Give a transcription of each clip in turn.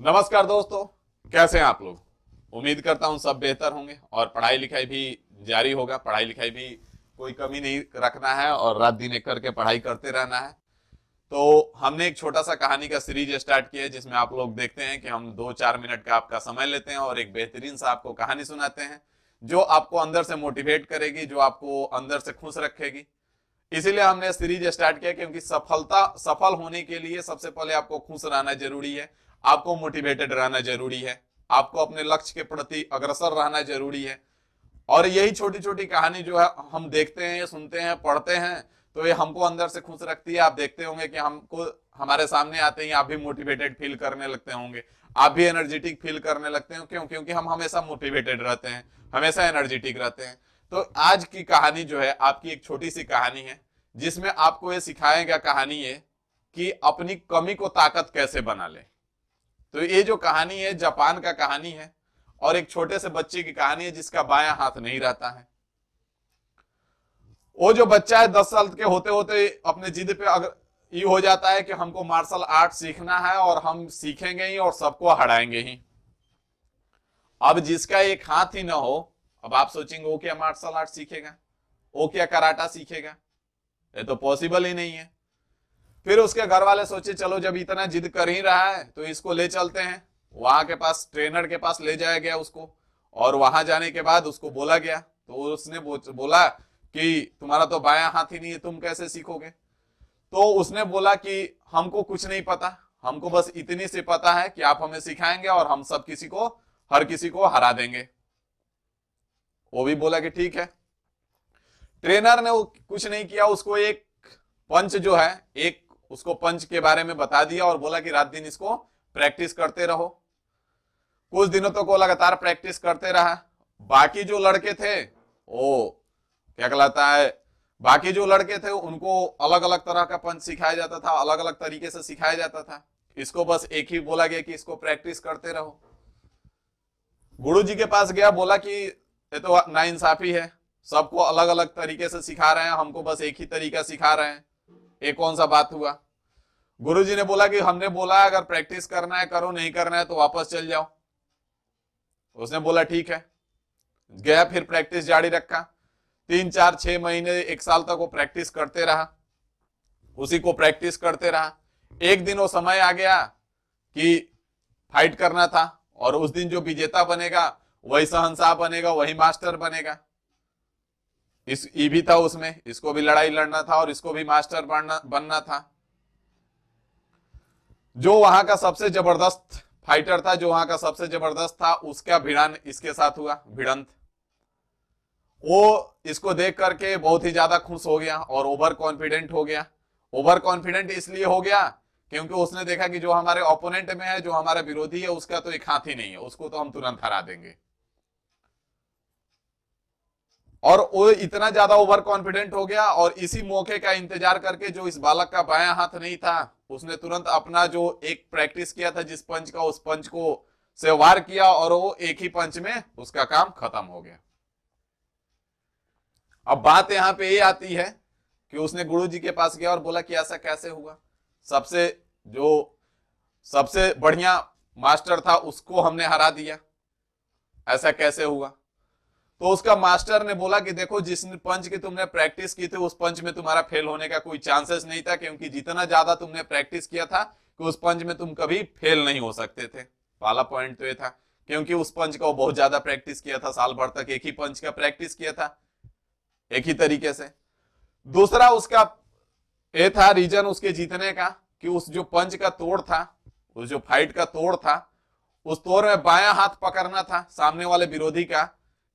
नमस्कार दोस्तों, कैसे हैं आप लोग? उम्मीद करता हूँ सब बेहतर होंगे और पढ़ाई लिखाई भी जारी होगा। पढ़ाई लिखाई भी कोई कमी नहीं रखना है और रात दिन एक करके पढ़ाई करते रहना है। तो हमने एक छोटा सा कहानी का सीरीज़ स्टार्ट किया है, जिसमें आप लोग देखते हैं कि हम दो चार मिनट का आपका समय लेते हैं और एक बेहतरीन सा आपको कहानी सुनाते हैं, जो आपको अंदर से मोटिवेट करेगी, जो आपको अंदर से खुश रखेगी। इसीलिए हमने सीरीज़ स्टार्ट किया क्योंकि सफलता, सफल होने के लिए सबसे पहले आपको खुश रहना ज़रूरी है। आपको मोटिवेटेड रहना ज़रूरी है। आपको अपने लक्ष्य के प्रति अग्रसर रहना ज़रूरी है। और यही छोटी छोटी कहानी जो है, हम देखते हैं, सुनते हैं, पढ़ते हैं तो ये हमको अंदर से खुश रखती है। आप देखते होंगे कि हमको, हमारे सामने आते ही आप भी मोटिवेटेड फील करने लगते होंगे। आप भी एनर्जेटिक फील करने लगते हैं। क्यों? क्योंकि हम हमेशा मोटिवेटेड रहते हैं। हमेशा एनर्जेटिक रहते हैं। तो आज की कहानी जो है, आपकी एक छोटी सी कहानी है, जिसमें आपको ये सिखाएगा कहानी है कि अपनी कमी को ताकत कैसे बना ले। तो ये जो कहानी है, जापान का कहानी है और एक छोटे से बच्चे की कहानी है जिसका बायां हाथ नहीं रहता है। वो जो बच्चा है, दस साल के होते होते अपने जिद पे अगर ये हो जाता है कि हमको मार्शल आर्ट सीखना है और हम सीखेंगे ही और सबको हराएँगे ही। अब जिसका एक हाथ ही ना हो, अब आप सोचेंगे, वो क्या मार्शल आर्ट सीखेगा? वो क्या कराटा सीखेगा? ये तो पॉसिबल ही नहीं है। फिर उसके घर वाले सोचे, चलो जब इतना जिद कर ही रहा है तो इसको ले चलते हैं। वहाँ के पास, ट्रेनर के पास ले जाया गया उसको। और वहाँ जाने के बाद उसको बोला गया। तो उसने बोला कि, तुम्हारा तो बाया हाथ ही नहीं है, तुम कैसे सीखोगे? तो उसने बोला कि, हमको कुछ नहीं पता। हमको बस इतनी सी पता है कि आप हमें सिखाएँगे और हम सब किसी को, हर किसी को हरा देंगे। वो भी बोला कि, ठीक है। ट्रेनर ने कुछ नहीं किया। उसको एक पंच जो है, एक उसको पंच के बारे में बता दिया और बोला कि रात दिन इसको प्रैक्टिस करते रहो। कुछ दिनों तक तो वो लगातार प्रैक्टिस करते रहा। बाकी जो लड़के थे वो क्या कहलाता है, बाकी जो लड़के थे, उनको अलग अलग तरह का पंच सिखाया जाता था अलग अलग तरीके से सिखाया जाता था। इसको बस एक ही बोला गया कि इसको प्रैक्टिस करते रहो। गुरु जी के पास गया, बोला कि ये तो ना इंसाफी है, सबको अलग अलग तरीके से सिखा रहे हैं, हमको बस एक ही तरीका सिखा रहे हैं। ये कौन सा बात हुआ? गुरु जी ने बोला कि हमने बोला, अगर प्रैक्टिस करना है, करो, नहीं करना है तो वापस चल जाओ। उसने बोला, ठीक है। गया, फिर प्रैक्टिस जारी रखा। तीन, चार, छह महीने, एक साल तक वो प्रैक्टिस करते रहा। उसी को प्रैक्टिस करते रहा। एक दिन वो समय आ गया कि फाइट करना था, और उस दिन जो विजेता बनेगा, वही सहनशाह बनेगा, वही मास्टर बनेगा। इस ई भी था उसमें। इसको भी लड़ाई लड़ना था और इसको भी मास्टर बनना बनना था। जो वहाँ का सबसे ज़बरदस्त फाइटर था, जो वहाँ का सबसे ज़बरदस्त था, उसका भिड़न इसके साथ हुआ, भिड़ंत। वो इसको देख करके बहुत ही ज़्यादा खुश हो गया और ओवर कॉन्फिडेंट हो गया। ओवर कॉन्फिडेंट इसलिए हो गया क्योंकि उसने देखा कि जो हमारे ओपोनेंट में है, जो हमारा विरोधी है, उसका तो एक हाथ ही नहीं है, उसको तो हम तुरंत हरा देंगे। और वो इतना ज़्यादा ओवर कॉन्फिडेंट हो गया और इसी मौके का इंतज़ार करके जो इस बालक का बाया हाथ नहीं था, उसने तुरंत अपना जो एक प्रैक्टिस किया था, जिस पंच का, उस पंच को से वार किया और वो एक ही पंच में उसका काम खत्म हो गया। अब बात यहाँ पे ये आती है कि उसने गुरु जी के पास गया और बोला कि ऐसा कैसे हुआ? सबसे जो सबसे बढ़िया मास्टर था, उसको हमने हरा दिया। ऐसा कैसे हुआ? तो उसका मास्टर ने बोला कि देखो, जिस पंच की तुमने प्रैक्टिस की थी, उस पंच में तुम्हारा फेल होने का कोई चांसेस नहीं था, क्योंकि जितना ज़्यादा तुमने प्रैक्टिस किया था कि उस पंच में तुम कभी फेल नहीं हो सकते थे। पहला पॉइंट तो ये था, क्योंकि उस पंच का वो बहुत ज़्यादा प्रैक्टिस किया था, साल भर तक एक ही पंच का प्रैक्टिस किया था, एक ही तरीके से। दूसरा उसका ये था रीजन उसके जीतने का, कि उस जो पंच का तोड़ था, उस जो फाइट का तोड़ था, उस तोड़ में बाया हाथ पकड़ना था, सामने वाले विरोधी का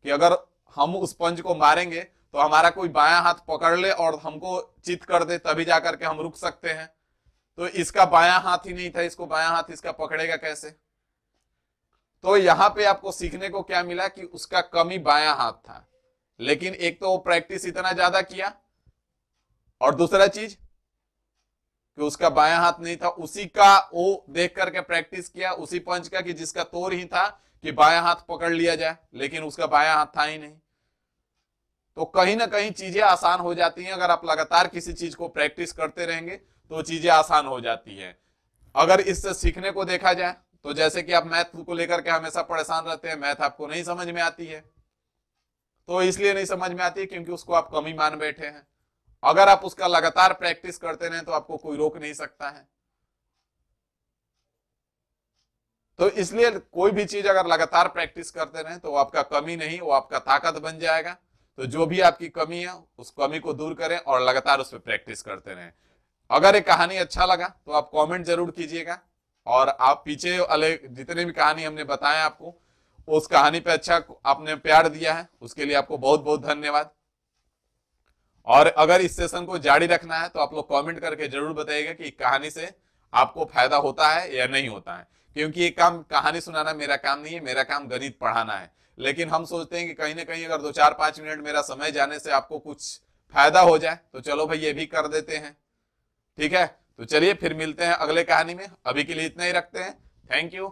कि अगर हम उस पंच को मारेंगे तो हमारा कोई बायां हाथ पकड़ ले और हमको चित कर दे, तभी जाकर के हम रुक सकते हैं। तो इसका बायां हाथ ही नहीं था, इसको बायां हाथ इसका पकड़ेगा कैसे? तो यहाँ पे आपको सीखने को क्या मिला कि उसका कमी बायां हाथ था। लेकिन एक तो वो प्रैक्टिस इतना ज़्यादा किया। और दूसरा चीज़, कि उसका बायां हाथ नहीं था, उसी का वो देख करके प्रैक्टिस किया, उसी पंच का कि जिसका तोर ही था कि बायां हाथ पकड़ लिया जाए, लेकिन उसका बाया हाथ था ही नहीं। तो कहीं ना कहीं चीज़ें आसान हो जाती हैं। अगर आप लगातार किसी चीज़ को प्रैक्टिस करते रहेंगे तो चीज़ें आसान हो जाती हैं। अगर इससे सीखने को देखा जाए तो जैसे कि आप मैथ को लेकर के हमेशा परेशान रहते हैं, मैथ आपको नहीं समझ में आती है। तो इसलिए नहीं समझ में आती क्योंकि उसको आप कमी मान बैठे हैं। अगर आप उसका लगातार प्रैक्टिस करते रहे तो आपको कोई रोक नहीं सकता है। तो इसलिए कोई भी चीज़ अगर लगातार प्रैक्टिस करते रहे तो आपका कमी नहीं, वो आपका ताकत बन जाएगा। तो जो भी आपकी कमी है, उस कमी को दूर करें और लगातार उस पर प्रैक्टिस करते रहें। अगर एक कहानी अच्छा लगा तो आप कमेंट ज़रूर कीजिएगा। और आप पीछे वाले जितने भी कहानी हमने बताया आपको, उस कहानी पे अच्छा आपने प्यार दिया है, उसके लिए आपको बहुत बहुत धन्यवाद। और अगर इस सेशन को जारी रखना है तो आप लोग कमेंट करके ज़रूर बताइएगा कि कहानी से आपको फ़ायदा होता है या नहीं होता है। क्योंकि ये काम कहानी सुनाना मेरा काम नहीं है, मेरा काम गणित पढ़ाना है। लेकिन हम सोचते हैं कि कहीं ना कहीं अगर दो चार पाँच मिनट मेरा समय जाने से आपको कुछ फ़ायदा हो जाए तो चलो भाई ये भी कर देते हैं। ठीक है? तो चलिए फिर मिलते हैं अगले कहानी में। अभी के लिए इतना ही रखते हैं। Thank you